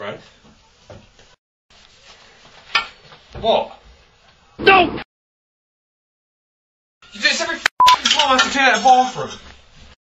Brent? What? No! You do this every f***ing time I have to clean out the bathroom.